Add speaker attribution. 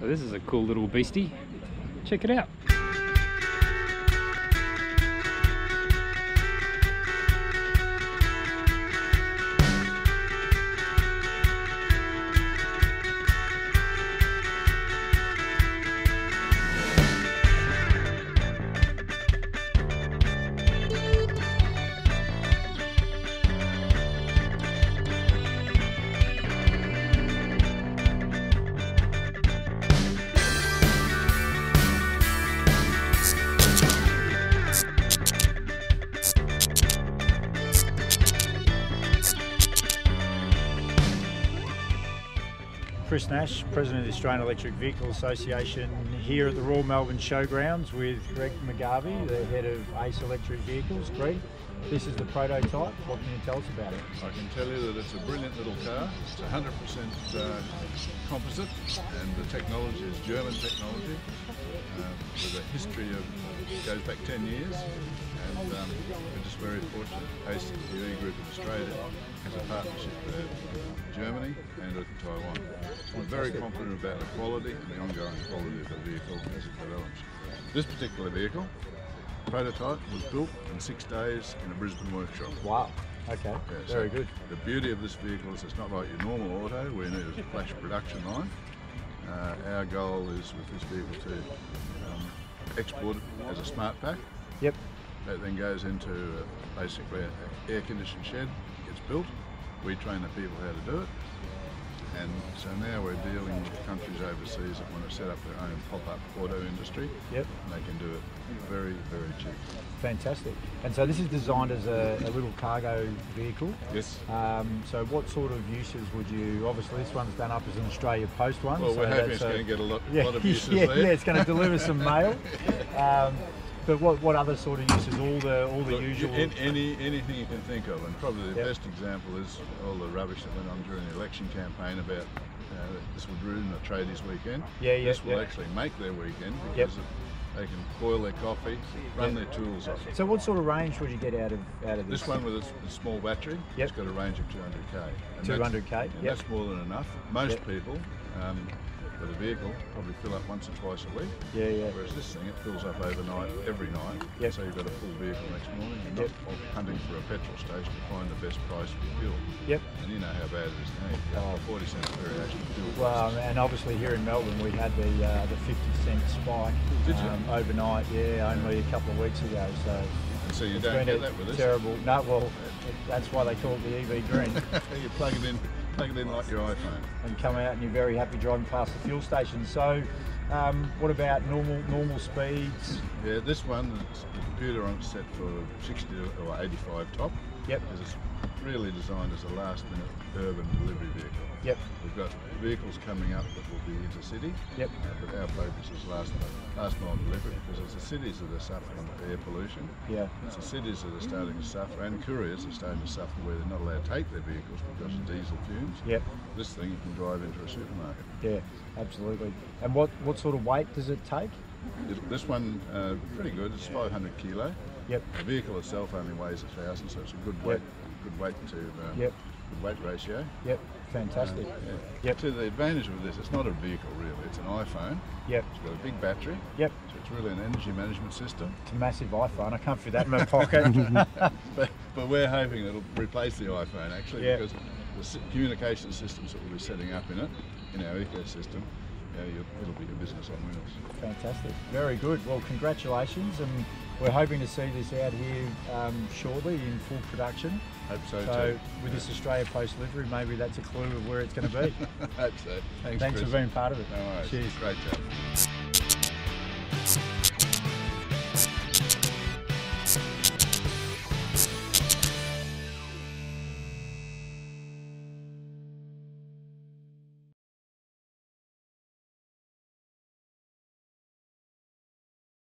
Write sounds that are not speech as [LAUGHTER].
Speaker 1: So this is a cool little beastie. Check it out.
Speaker 2: Chris Nash, President of the Australian Electric Vehicle Association, here at the Royal Melbourne Showgrounds with Greg McGarvie, the head of ACE Electric Vehicles. Greg, this is the prototype. What can you tell us about it?
Speaker 3: I can tell you that it's a brilliant little car. It's 100% uh, composite, and the technology is German technology uh, with a history of goes back 10 years. And um, we're just very fortunate. ACE Group of Australia has a partnership with Germany and with Taiwan. We're very confident about the quality and the ongoing quality of the vehicle as it develops. This particular vehicle, prototype, was built in six days in a Brisbane workshop.
Speaker 2: Wow. Okay.
Speaker 3: Yeah, so
Speaker 2: Very good.
Speaker 3: The beauty of this vehicle is it's not like your normal auto where need a flash production line. Uh, our goal is with this vehicle to um, export it as a smart pack.
Speaker 2: Yep.
Speaker 3: That then goes into uh, basically an air conditioned shed, gets built. We train the people how to do it. And so now we're dealing with countries overseas that want to set up their own pop-up auto industry.
Speaker 2: Yep.
Speaker 3: And they can do it very, very cheap.
Speaker 2: Fantastic. And so this is designed as a, a little cargo vehicle.
Speaker 3: Yes.
Speaker 2: Um, so what sort of uses would you? Obviously, this one's done up as an Australia Post one.
Speaker 3: Well,
Speaker 2: so
Speaker 3: we're hoping it's
Speaker 2: a-
Speaker 3: going to get a lot,
Speaker 2: yeah,
Speaker 3: lot of [LAUGHS] uses
Speaker 2: yeah,
Speaker 3: there.
Speaker 2: yeah, it's going to deliver some mail. [LAUGHS] Um, but what, what other sort of uses? All the all the
Speaker 3: Look,
Speaker 2: usual.
Speaker 3: an- any anything you can think of, and probably the
Speaker 2: Yep.
Speaker 3: best example is all the rubbish that went on during the election campaign about uh, this would ruin the tradies' weekend.
Speaker 2: Yeah, yeah,
Speaker 3: This will
Speaker 2: yeah.
Speaker 3: actually make their weekend because it- they can boil their coffee, run
Speaker 2: Yep.
Speaker 3: their tools off.
Speaker 2: so what sort of range would you get out of out of this?
Speaker 3: This one with its a small battery,
Speaker 2: Yep.
Speaker 3: it's got a range of 200k. And
Speaker 2: 200k,
Speaker 3: And
Speaker 2: yep.
Speaker 3: that's more than enough. Most
Speaker 2: Yep.
Speaker 3: people um, with a vehicle probably fill up once or twice a week.
Speaker 2: Yeah, yeah.
Speaker 3: Whereas this thing, it fills up overnight, every night.
Speaker 2: Yep.
Speaker 3: So you've got a full vehicle next morning and
Speaker 2: Yep.
Speaker 3: not hunting for a petrol station to find the best price for fuel.
Speaker 2: Yep.
Speaker 3: And you know how bad it is now.
Speaker 2: Oh.
Speaker 3: 40 cents variation in fuel
Speaker 2: Well,
Speaker 3: prices.
Speaker 2: and obviously here in Melbourne we had the uh, the 50 cent spike um, overnight. Yeah, only a couple of weeks ago. So
Speaker 3: And so you
Speaker 2: it's
Speaker 3: don't get that with this.
Speaker 2: terrible. No, well, that's why they call it the EV Green. [LAUGHS]
Speaker 3: you plug it in, plug it in like your iPhone.
Speaker 2: and come out and you're very happy driving past the fuel station. So, um, what about normal normal speeds?
Speaker 3: Yeah, this one, the computer on set for 60 or 85 top.
Speaker 2: Yep.
Speaker 3: It's really designed as a last minute urban delivery vehicle.
Speaker 2: Yep.
Speaker 3: We've got vehicles coming up that will be intercity.
Speaker 2: Yep.
Speaker 3: Uh, but our focus is last last mile delivery because it's the cities that are suffering from air pollution.
Speaker 2: Yeah.
Speaker 3: It's the cities that are starting to suffer and couriers are starting to suffer where they're not allowed to take their vehicles because of diesel fumes.
Speaker 2: Yep.
Speaker 3: This thing you can drive into a supermarket.
Speaker 2: Yeah, absolutely. And what what sort of weight does it take?
Speaker 3: It- This one, uh, pretty good. It's 500 kilo.
Speaker 2: Yep.
Speaker 3: The vehicle itself only weighs a thousand, so it's a good weight, good weight to uh,
Speaker 2: Yep.
Speaker 3: good weight ratio.
Speaker 2: Yep. Fantastic.
Speaker 3: Yeah.
Speaker 2: Yep.
Speaker 3: To the advantage of this, it's not a vehicle really. It's an iPhone.
Speaker 2: Yep.
Speaker 3: It's got a big battery.
Speaker 2: Yep.
Speaker 3: So it's really an energy management system.
Speaker 2: It's a massive iPhone. I can't fit that in my pocket. [LAUGHS] [LAUGHS]
Speaker 3: But, but we're hoping it'll replace the iPhone actually
Speaker 2: Yeah.
Speaker 3: because the communication systems that we'll be setting up in it, in our ecosystem, yeah, it'll be a business on wheels.
Speaker 2: Fantastic. Very good. Well, congratulations, and we're hoping to see this out here um, shortly in full production.
Speaker 3: Hope so,
Speaker 2: So,
Speaker 3: too.
Speaker 2: with this Australia Post livery, maybe that's a clue of where it's going to be. [LAUGHS]
Speaker 3: Hope so. Thanks,
Speaker 2: Thanks for being part of it.
Speaker 3: No worries.
Speaker 2: Cheers.
Speaker 3: Great job.